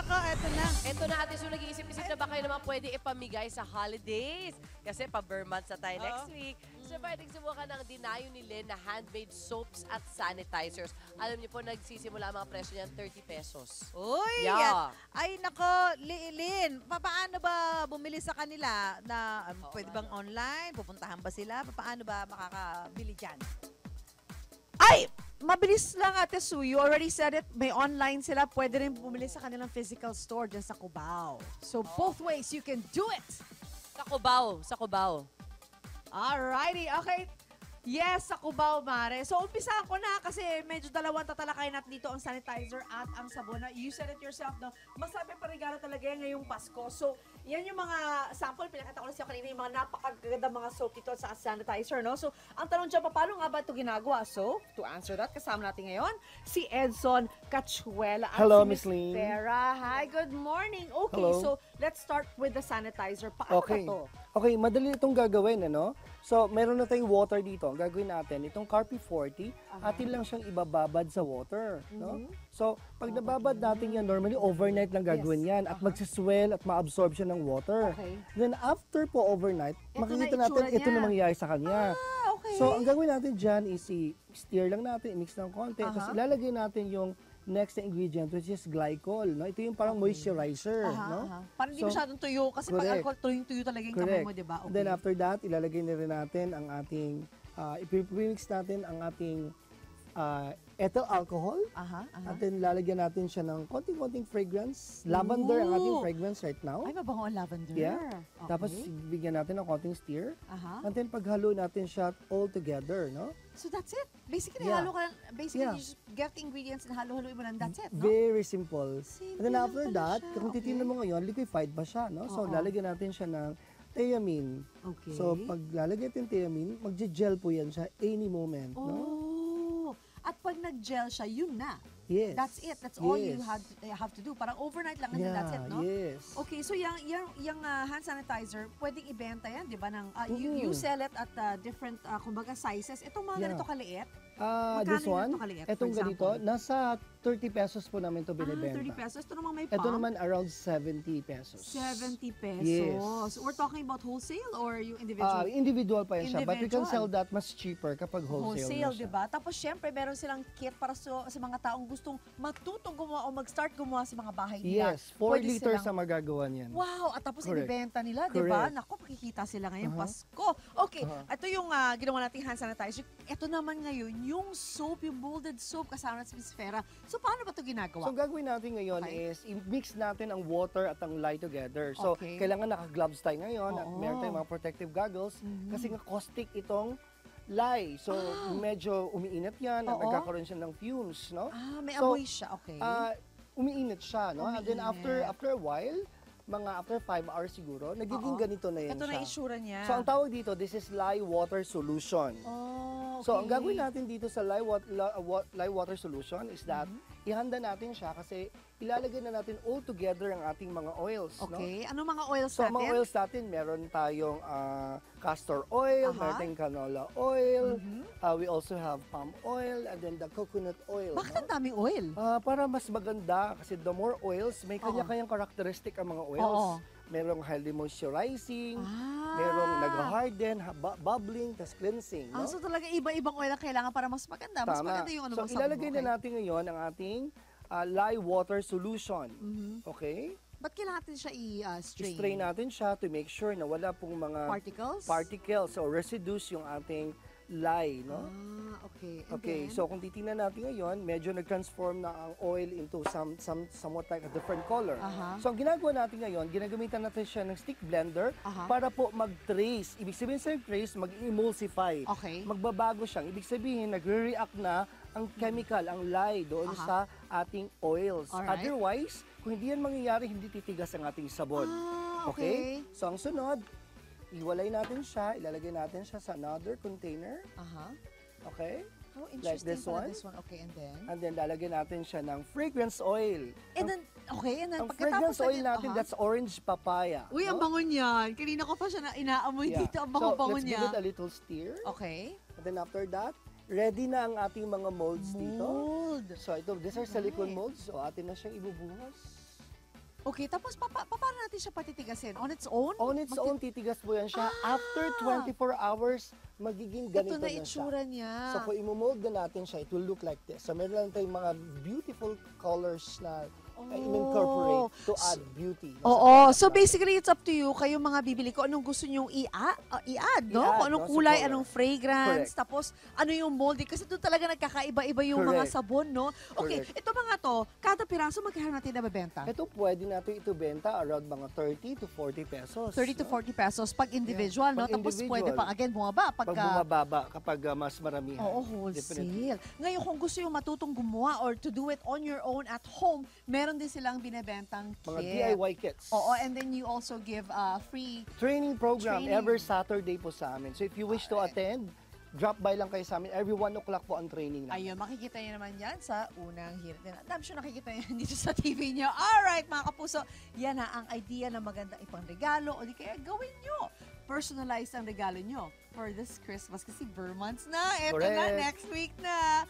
nako, eto na. Ito na ate, so nag-iisip-isip na ba kayo naman pwede ipamigay sa holidays? Kasi pa months na tayo next Oo. week. So pwedeng subukan ng Dinayo ni Lynn na handmade soaps at sanitizers. Alam niyo po, nagsisimula ang mga presyo niyan 30 pesos. Uy, Yeah. ay nako, Liilin, paano ba bumili sa kanila na um, Oo pwede bang online? Pupuntahan ba sila? Paano ba makakabili dyan? Ay! Mabilis lang Ate Sue. You already said it. May online sila. Pwede rin bumili sa kanilang physical store dyan sa Cubao. So both ways, you can do it. Sa Cubao, sa Cubao. Alrighty, okay. Yes, sa Cubao, Mare. So, umpisahan ko na kasi medyo dalawang tatalakayin natin dito ang sanitizer at ang sabon. You said it yourself, no? Masabi pa regalo talaga yan ngayong Pasko. So, yan yung mga sample. Pinakita ko na siya kanina yung mga napakaganda mga soap dito sa sanitizer, no? So, ang tanong dyan, paano nga ba ito ginagawa? So, to answer that, kasama natin ngayon si Edson Cachuela at Hello, si Miss Lynn. Vera. Hi, good morning. Okay, Hello. so let's start with the sanitizer. Paano Okay. to? Okay, madali itong gagawin, ano? So, meron na tayong water dito. Ang gagawin natin, itong Carpi 40, atin lang siyang ibababad sa water, no? Mhm. So, pag nababad natin yan, normally overnight lang gagawin yan at magsiswell at ma-absorb siya ng water. Okay. Then, after po overnight, Ito makikita na natin itsura ito niya. na mangyayari sa kanya. Ah, okay. So, ang gagawin natin dyan is i-stir lang natin, i-mix ng konti, tapos Aha. ilalagay natin yung next na ingredient which is glycol, no? Ito yung parang moisturizer, Aha, no? aha. Parang hindi So, masyadong tuyo kasi pag correct. alcohol, tuyong-tuyo talaga yung kamay Correct. mo, di ba? And Then after that, ilalagay na rin natin ang ating, uh, ipimix natin ang ating uh, ethyl alcohol. Aha, aha. At then lalagyan natin siya ng konting-konting fragrance. Lavender ang ating fragrance right now. Ay, mabango ang lavender. Yeah. Okay. Tapos bigyan natin ng konting stir. aha. And then paghalo natin siya all together, no? So that's it. Basically, Yeah. halo ka, basically, Yeah. you just get the ingredients and halo-haloy mo lang. That's it, no? Very simple. Simple And then after that, siya. kung Okay. titignan mo ngayon, liquefied pa siya, no? So Oo. lalagyan natin siya ng thiamine. Okay. So pag lalagyan natin thiamine, magje-gel po yan siya any moment, no? At pag nag-gel siya, yun na. Yes. That's it. That's all you Yes. had eh, have to do. Parang overnight lang and then that's it, no? Yes. Okay, so yung yung yung ah, hand sanitizer, pwedeng ibenta yan, 'di ba? Nang ah, you, you Mm. sell it at ah, different ah, kumbaga sizes. Itong mga Yeah. ganito kaliit, Ah, Magkano this one, etong ganito, nasa 30 pesos po namin to ah, binibenta. 30 pesos. Ito naman may Ito pump. naman around 70 pesos. 70 pesos. Yes. We're talking about wholesale or yung Ah, individual? individual pa yan siya, but we can Individual. sell that mas cheaper kapag wholesale, wholesale, na siya. di ba? Tapos syempre, meron silang kit para sa, sa mga taong gustong matutong gumawa o mag-start gumawa sa mga bahay nila. Yes, 4 Pwede liters silang- ang magagawa niyan. Wow! At tapos Correct. inibenta nila, di ba? Naku, makikita sila ngayong Aha. Pasko. Okay, Aha. ito yung ah, ginawa nating hand sanitizer. Ito naman ngayon, yung soap, yung molded soap kasama sa Miss Vera. So, paano ba ito ginagawa? So, ang gagawin natin ngayon Okay. is i-mix natin ang water at ang lye together. So, Okay. kailangan naka-gloves tayo ngayon at Oo. meron tayong mga protective goggles Mhm. kasi nga caustic itong lye. So, medyo umiinit yan at Ah. Oo. nagkakaroon siya ng fumes, no? ah, may So, amoy siya. Okay. Ah, umiinit siya, no? And then after Umiinit. after a while, mga after 5 hours siguro, nagiging Oo. ganito na yan ito na siya. itsura niya. So, ang tawag dito, this is lye water solution. oh. So, ang gagawin natin dito sa lye, wat, la- wa- lye water solution is that Mm-hmm. ihanda natin siya kasi ilalagay na natin all together ang ating mga oils, no? Okay. Ano mga oils So, natin? mga oils natin, meron tayong ah, castor oil, Aha. meron tayong canola oil, Mhm. ah, we also have palm oil, and then the coconut oil. Bakit no? ang daming oil? Ah, para mas maganda kasi the more oils, may kanya-kanyang characteristic ang mga oils. Oo. Merong highly moisturizing, Ah. Merong nag-harden, ha- bu- bubbling, tas cleansing. Ah, No? so talaga iba-ibang oil ang kailangan para mas maganda. Mas Tama. maganda yung ano so, ilalagay na natin ngayon ang ating ah, lye water solution. Mhm. Okay? Ba't kailangan natin siya i-strain? I-strain natin siya to make sure na wala pong mga Particles? particles or residues yung ating lye, no? Ah, okay. And Okay, then, so kung titingnan natin ngayon, medyo nag-transform na ang oil into some, some somewhat like a different color. Aha. So ang ginagawa natin ngayon, ginagamitan natin siya ng stick blender Aha. para po mag-trace. Ibig sabihin sa trace, mag-emulsify. Okay. Magbabago siyang. Ibig sabihin, nagre-react na ang chemical, ang lye doon Aha. sa ating oils. Alright. Otherwise, kung hindi yan mangyayari, hindi titigas ang ating sabon. Ah, okay. So ang sunod, iwalay natin siya, ilalagay natin siya sa another container. Aha. Okay? Oh, interesting this pala one? this one. Okay, and then? And then lalagyan natin siya ng fragrance oil. And then, okay, and then Ang pagkatapos fragrance oil natin, aha. that's orange papaya. Uy, ang no? bango niyan. Kanina ko pa siya na inaamoy Yeah. dito. Ang So, bango-bango let's niya. give it a little stir. Okay. And then after that, ready na ang ating mga molds dito. Mold. So ito, these are silicone Alright. molds. So atin na siyang ibubuhos. Okay, tapos papa, pa, paano natin siya patitigasin? On its own? On its Magti- own, titigas po yan siya. Ah! After 24 hours, magiging Ito ganito na na siya. itsura niya. So kung imomold na natin siya, it will look like this. So meron lang tayong mga beautiful colors na uh, in-incorporate to Oh. add beauty. Oo. So basically, it's up to you. Kayo mga bibili ko, anong gusto nyong uh, i-add, no? I-add, Kung anong no, kulay, color. anong fragrance, Correct. tapos ano yung moldy. Kasi doon talaga nagkakaiba-iba yung mga Correct. sabon, no? Okay, Correct. ito mga to, kada piraso magkano natin nabebenta? Ito pwede natin ito benta around mga 30 to 40 pesos. 30 to no? 40 pesos pag individual, no? Pag Tapos pwede individual. pa again bumaba Pag pagka bumababa, kapag uh, mas maramihan. Oo, Definitely. wholesale. Ngayon, kung gusto yung matutong gumawa or to do it on your own at home, meron din silang binebentang kit. Mga DIY kits. Oo, and then you also give uh, free Training program Training. every Saturday po sa amin. So if you wish to attend, drop by lang kayo sa amin. Every 1 o'clock po ang training namin. Ayun, makikita niyo naman yan sa unang hirit. I'm sure nakikita niyo yan dito sa TV niyo. Alright, mga kapuso, yan na ang idea na magandang ipang regalo o di kaya gawin niyo. Personalize ang regalo niyo for this Christmas kasi Vermonths na. Ito na, Correct. next week na.